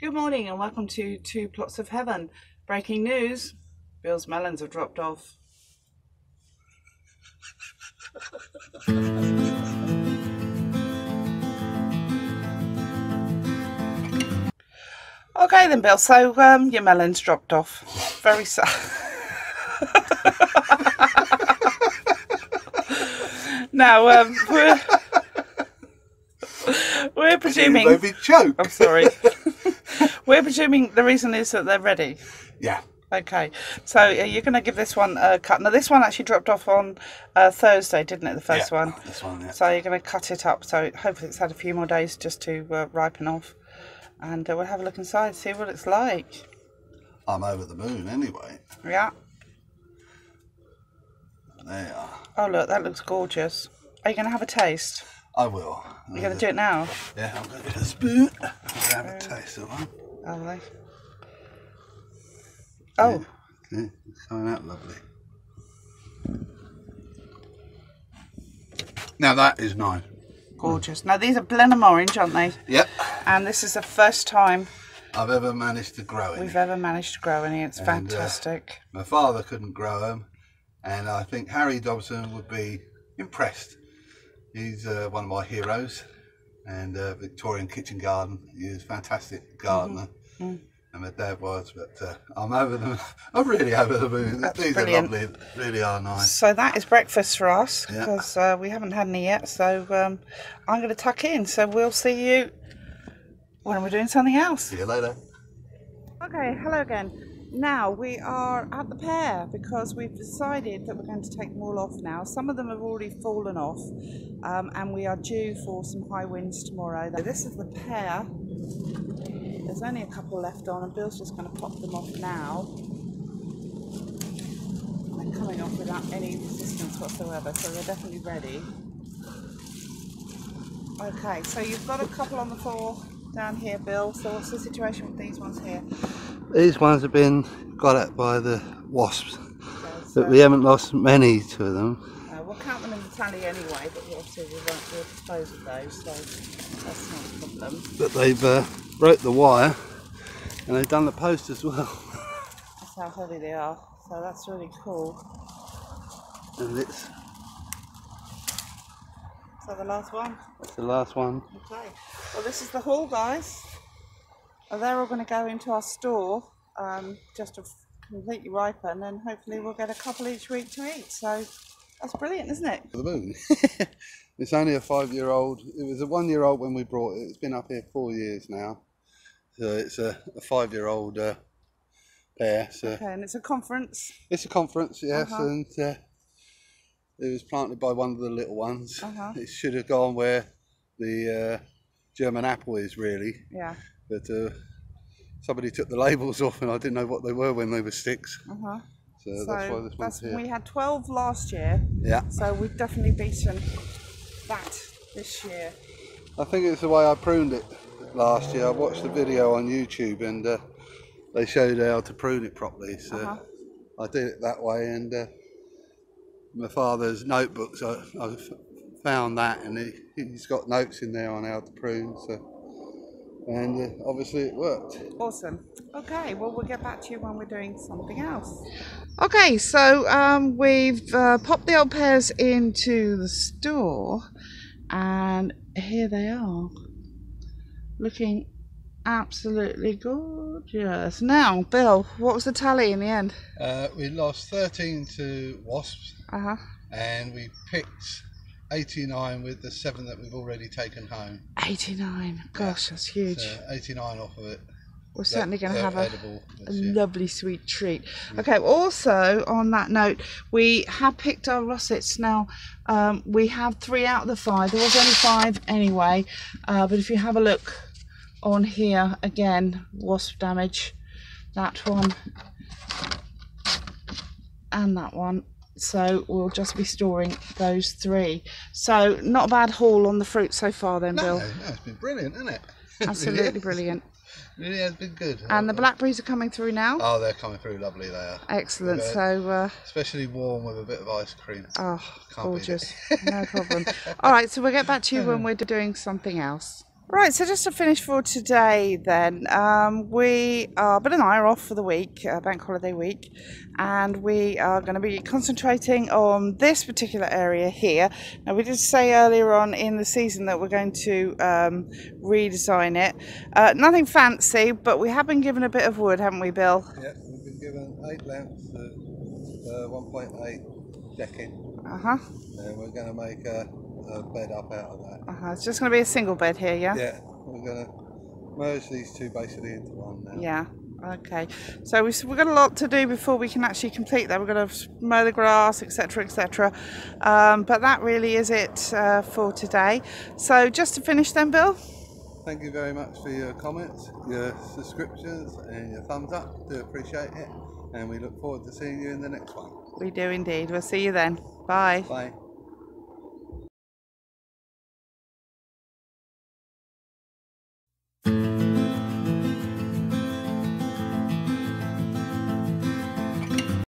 Good morning and welcome to Two Plots of Heaven. Breaking news Bill's melons have dropped off. okay then, Bill. So um, your melons dropped off. Very sad. now um, we're we're presuming. I'm sorry. We're presuming the reason is that they're ready. Yeah. Okay, so uh, you're going to give this one a cut. Now, this one actually dropped off on uh, Thursday, didn't it? The first yeah, one. This one, yeah. So you're going to cut it up. So hopefully it's had a few more days just to uh, ripen off, and uh, we'll have a look inside, see what it's like. I'm over the moon anyway. Yeah. There. Oh look, that looks gorgeous. Are you going to have a taste? I will. You're going to do it now. Yeah, I'm going to a spoon. I'm going to have a taste of one. Lovely. Oh, Yeah, it's coming out lovely. Now that is nice. gorgeous. Now these are Blenheim orange, aren't they? Yep. And this is the first time I've ever managed to grow it. we've ever managed to grow any. It's And, uh, fantastic. My father couldn't grow them, and I think Harry Dodson would be impressed. He's uh, one of my heroes, and uh, Victorian Kitchen Garden. He's a fantastic gardener, Mm-hmm. and my dad was. But uh, I'm over the, I'm really over the moon. That's These brilliant. are lovely, really are nice. So that is breakfast for us Yeah. because uh, we haven't had any yet. So um, I'm going to tuck in. So we'll see you when we're doing something else. See you later. Okay, hello again. Now we are at the pear because we've decided that we're going to take them all off now. Some of them have already fallen off, um, and we are due for some high winds tomorrow. This is the pear. There's only a couple left on, and Bill's just going to pop them off now. They're coming off without any resistance whatsoever, so they're definitely ready. Okay, so you've got a couple on the floor down here, Bill. So what's the situation with these ones here? These ones have been got at by the wasps, but we haven't lost many to them. Uh, we'll count them in the tally anyway, but we'll obviously we won't we'll dispose of those, so that's not a problem. But they've uh, broke the wire, and they've done the post as well. That's how heavy they are, so that's really cool. And it's So the last one. that's the last one. Okay. Well, this is the haul, guys. Uh, they're all going to go into our store um, just to completely ripen, and hopefully we'll get a couple each week to eat. So that's brilliant, isn't it? The moon. it's only a five-year-old. It was a one-year-old when we brought it. It's been up here four years now. So it's a, a five-year-old uh, pear. So Okay, and it's a conference. it's a conference, yes, Uh-huh. and uh, it was planted by one of the little ones. Uh-huh. It should have gone where the uh, German apple is really, Yeah. But uh, somebody took the labels off, and I didn't know what they were when they were sticks. Uh huh. So, So that's why this one's here. we had 12 last year, Yeah. so we've definitely beaten that this year. I think it's the way I pruned it last year. I watched the video on YouTube and uh, they showed how to prune it properly. So Uh-huh. I did it that way. And uh, my father's notebooks, I found that and he, he's got notes in there on how to prune. So and uh, obviously it worked. Awesome. Okay, well, we'll get back to you when we're doing something else. Okay, so um, we've uh, popped the old pears into the store, and here they are, looking absolutely gorgeous. Now, Bill, what was the tally in the end? Uh, we lost 13 to wasps Uh huh. and we picked 89 with the seven that we've already taken home. 89. Gosh, that's huge. So 89 off of it. We're certainly going to have a, a lovely sweet treat. Okay, also on that note, we have picked our russets. Now, um, we have three out of the five. There was only five anyway, uh, but if you have a look on here again, wasp damage, that one and that one. So we'll just be storing those three. So not a bad haul on the fruit so far, then, No, Bill. no, it's been brilliant, isn't it? It really Absolutely brilliant. Really has been good. And the blackberries are coming through now. Oh, they're coming through lovely. They are. Excellent. So, uh, Especially warm with a bit of ice cream. oh, Can't gorgeous. no problem. All right, so we'll get back to you when we're doing something else. Right, so just to finish for today, then um, we are Bill and I are off for the week, uh, bank holiday week, and we are going to be concentrating on this particular area here. Now, we did say earlier on in the season that we're going to um, redesign it. Uh, nothing fancy, but we have been given a bit of wood, haven't we, Bill? Yeah, we've been given eight lamps, uh, 1.8 decking, Uh huh. and we're going to make a, a bed up out of that. Uh huh. It's just going to be a single bed here, yeah. Yeah, we're going to merge these two basically into one now. Yeah. Okay. So we've, we've got a lot to do before we can actually complete that. We're going to mow the grass, etc., etc. Um, but that really is it uh, for today. So just to finish, then, Bill. Thank you very much for your comments, your subscriptions, and your thumbs up. Do appreciate it, and we look forward to seeing you in the next one. We do indeed. We'll see you then. Bye. Bye.